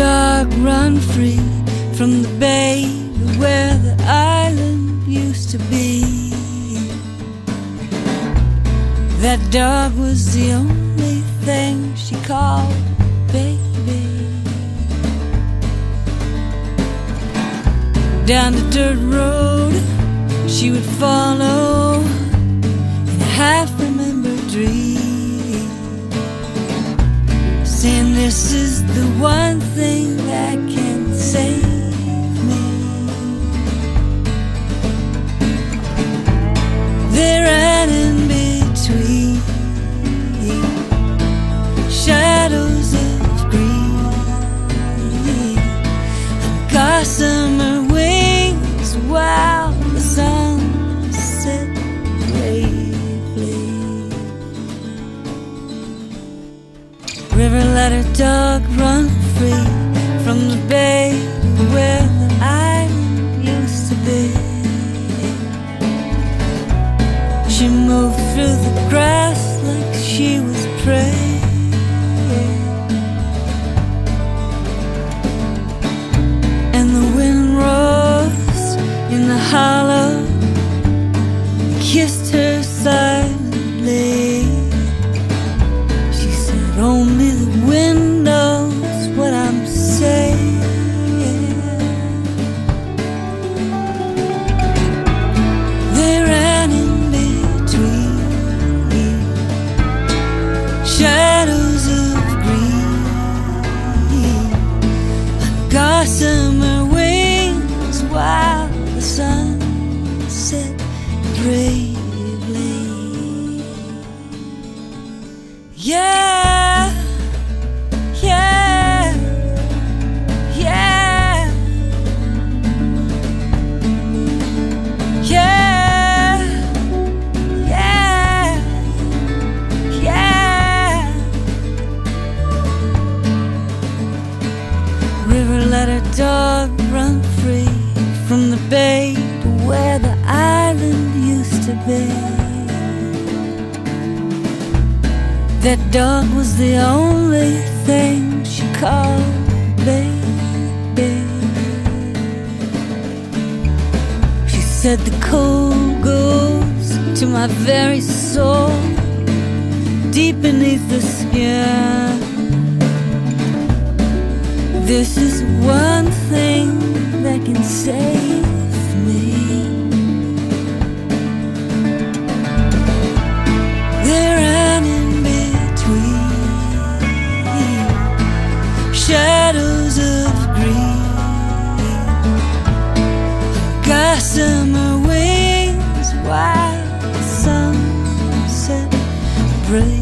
dog run free from the bay to where the island used to be. That dog was the only thing she called baby. Down the dirt road she would follow River let her dog run free from the bay where the island used to be. She moved through the grass like she was prey. And the wind rose in the hollow, kissed her Yeah, yeah, yeah, yeah, yeah, yeah. River let her dog run free from the bay to where the island used to be. That dog was the only thing she called baby. She said the cold goes to my very soul, deep beneath the skin. This is one gossamer